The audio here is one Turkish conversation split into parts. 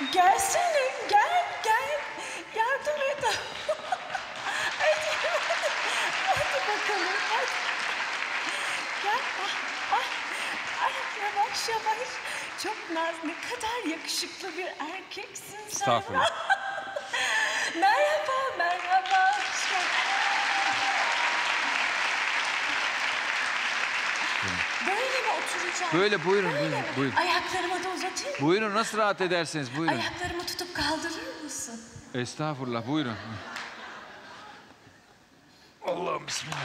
Gelsene, gel, gel. Yardım et. hadi, hadi bakalım, hadi. Gel, ah, ah, ay, yavaş yavaş. Çok naz, ne kadar yakışıklı bir erkeksin sen. Estağfurullah. Böyle, buyurun, Böyle buyurun, mi? buyurun. Ayaklarımı da uzatayım mı? Buyurun nasıl rahat ederseniz buyurun. Ayaklarımı tutup kaldırır mısın? Estağfurullah buyurun. Allah'ım bismillah.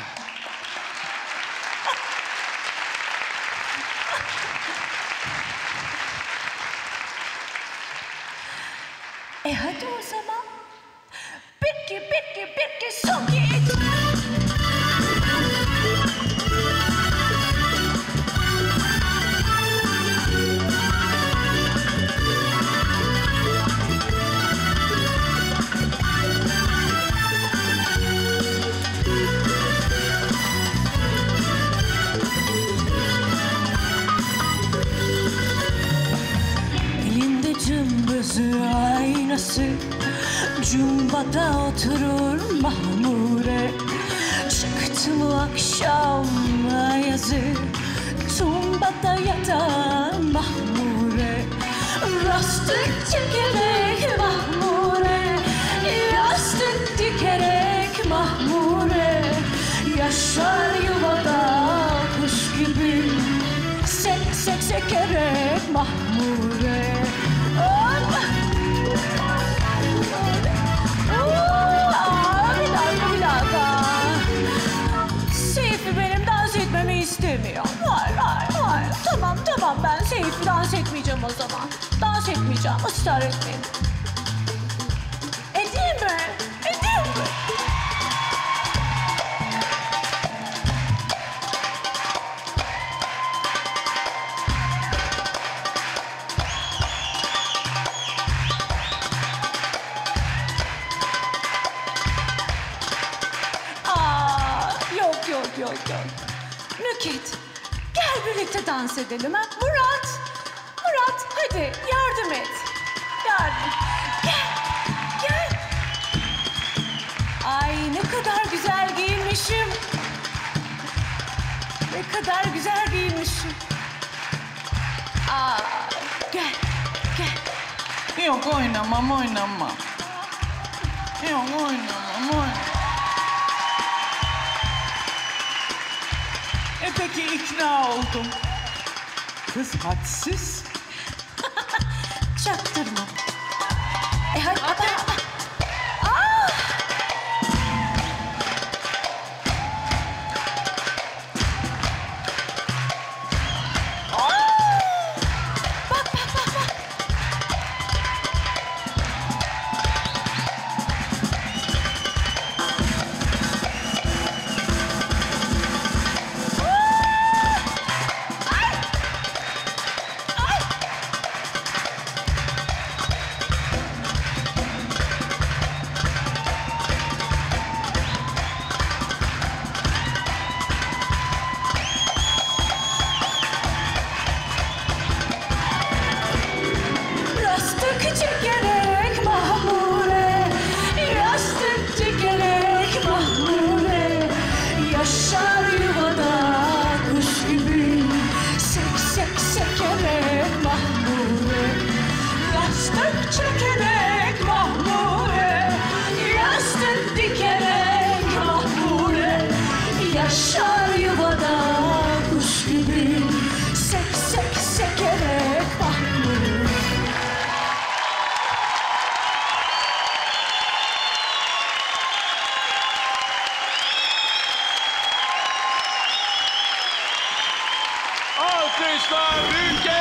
E hadi o zaman. Peki, peki, peki, son git. Cımbızı aynası Cumbada oturur mahmure. Çıktı akşam ayazı Cumbada yatar mahmure. Rastık çekerek mahmure Yastık dikerek mahmure. Yaşar yuvada kuş gibi Sek sek sekerek mahmure Tamam tamam ben Seyfi dans etmeyeceğim o zaman Dans etmeyeceğim ısrar etmeyin Edeyim mi? Edeyim mi? Aa, yok yok yok yok. Nüket, gel birlikte dans edelim ha. Murat, Murat hadi yardım et. Yardım. Gel, gel. Ay ne kadar güzel giyinmişim. Ne kadar güzel giyinmişim. Aa, gel, gel. Yok oynamam oynamam. Yok oynamam oynamam. Peki ikna oldum. Kız hadsiz. Çaktırma. E hadi. Hadi. Yaşar yuvada kuş gibi Sek sek sekerek mahmure Alkışlar Ülke